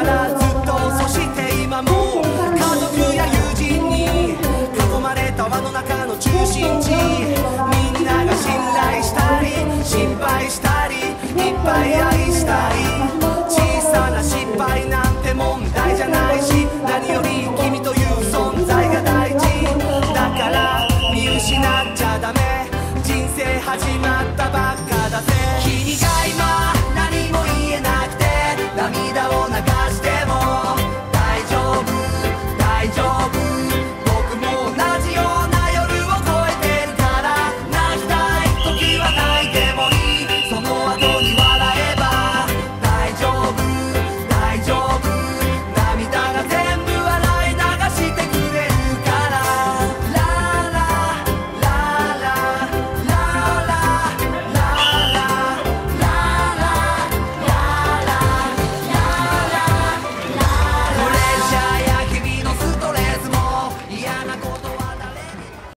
からずっとそして今も家族や友人に囲まれた輪の中の中心地みんなが信頼したり心配したりいっぱい愛したり小さな失敗なんて問題じゃないし何より君という存在が大事だから見失っちゃダメ人生始まったばっかだぜ君が今